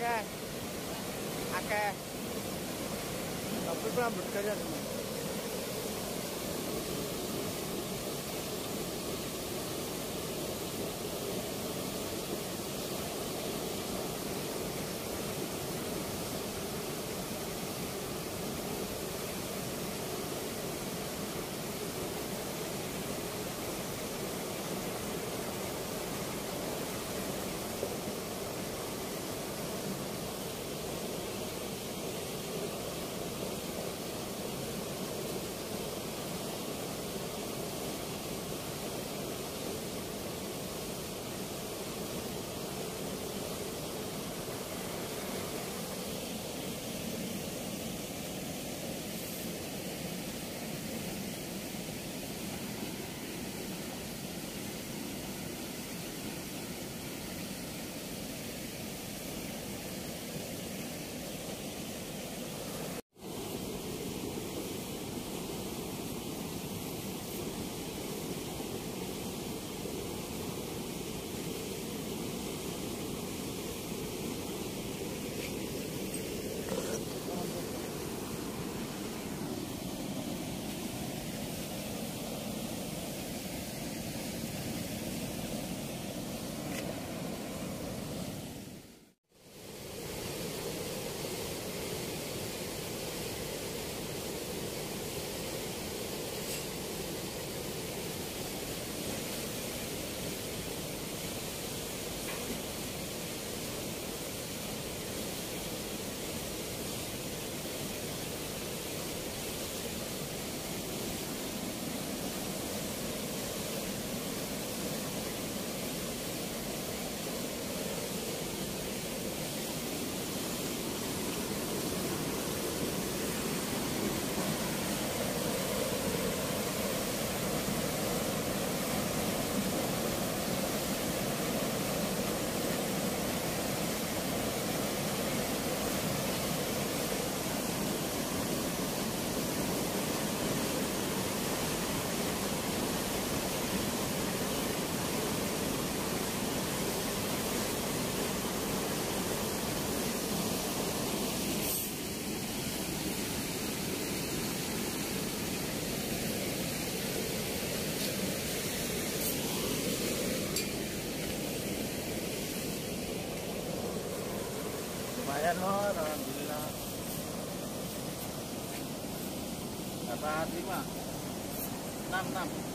akeh akeh tapi rambut kalian semua ayan ho alhamdulillah Tata di ma 5 năm.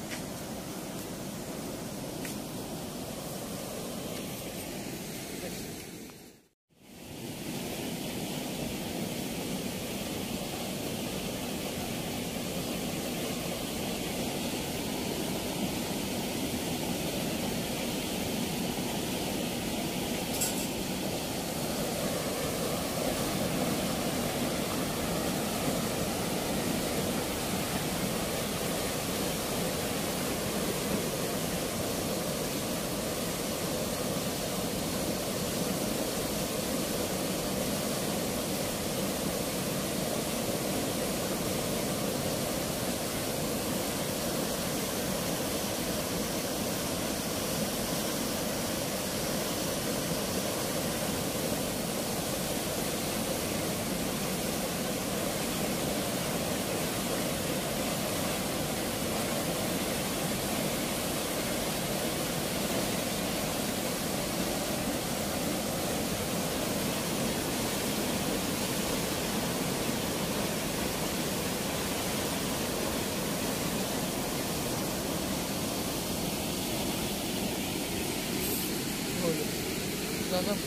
咱们走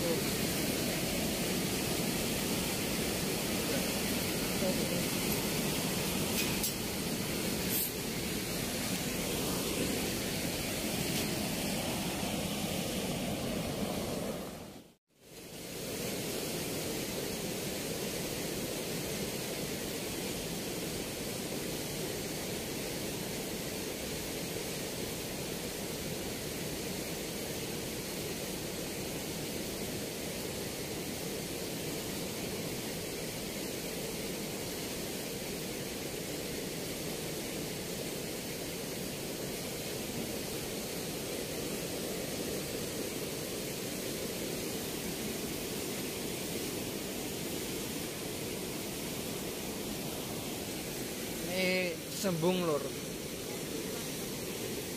sembung lur.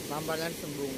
Mampalan sembung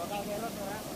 bakal merot orang. Ya,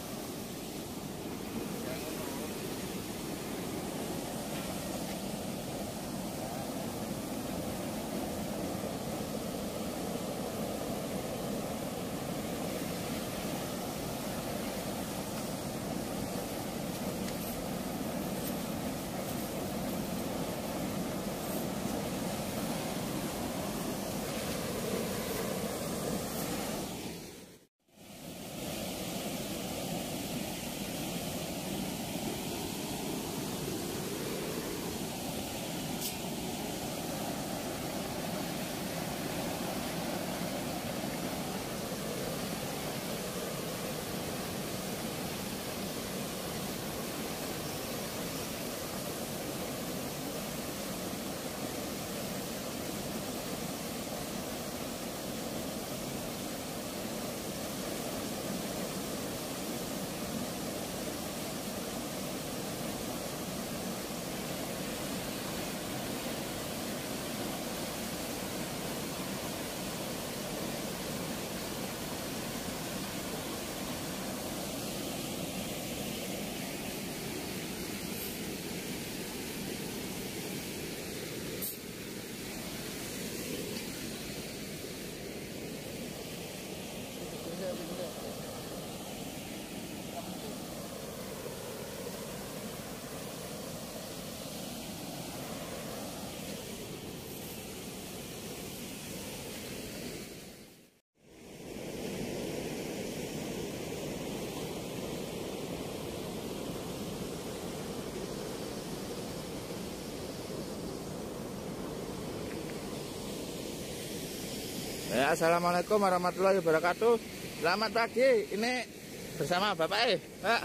Assalamualaikum warahmatullahi wabarakatuh. Selamat pagi. Ini bersama Bapak eh, Pak.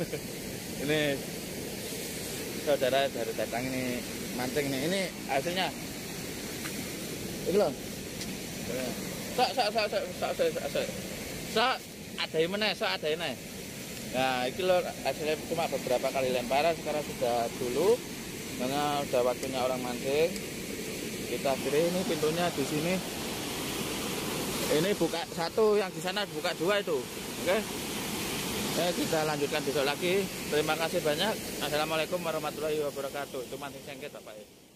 ini saudara dari datang ini mancing nih. Ini hasilnya. Ini loh. Sok sok sok sok sok sok sok. Sok sok ada yang mana? Sok ada yang mana? Nah, ini loh hasilnya cuma beberapa kali lemparan. Sekarang sudah dulu, karena udah waktunya orang mancing. Kita kiri ini pintunya di sini ini buka satu yang di sana buka dua itu. Oke. Okay? eh, kita lanjutkan besok lagi. Terima kasih banyak. Assalamualaikum warahmatullahi wabarakatuh. Itu mancing sengket bapak ya